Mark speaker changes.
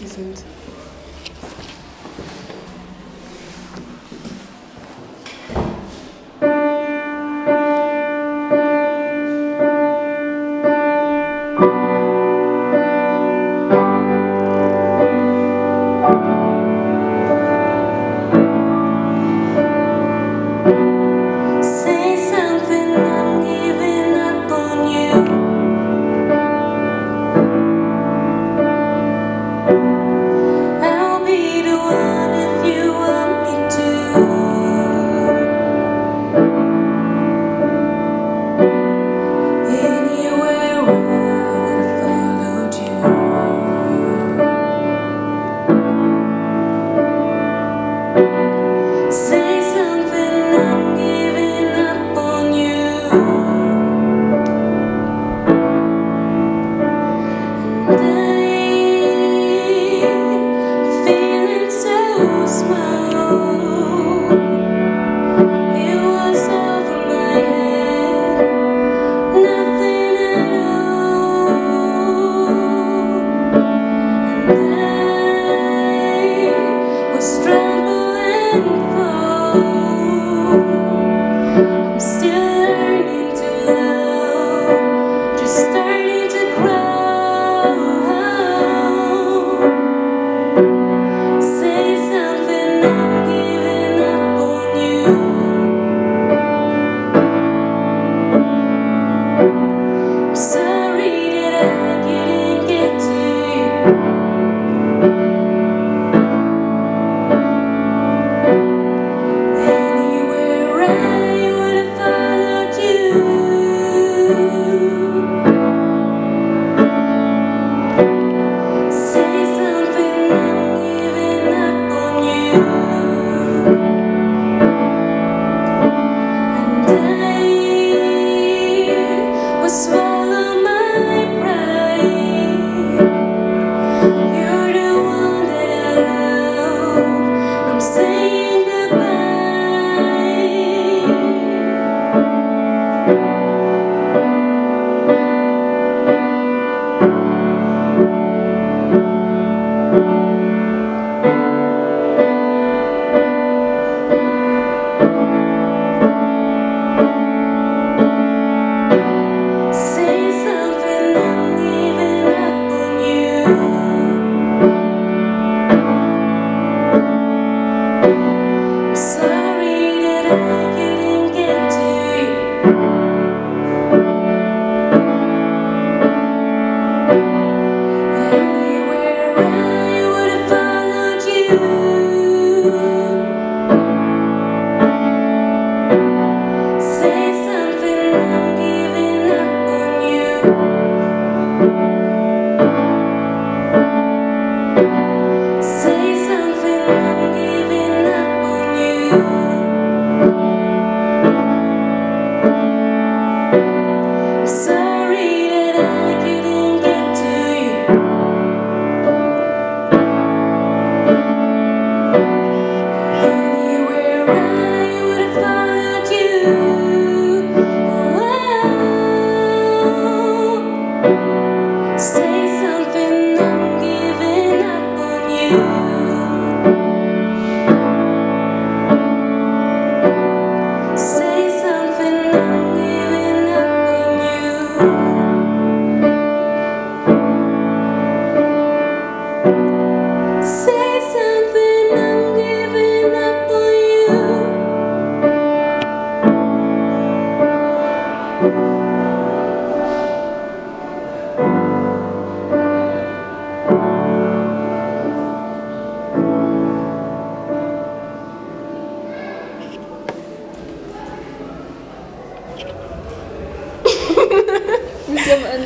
Speaker 1: die sind.
Speaker 2: sun. and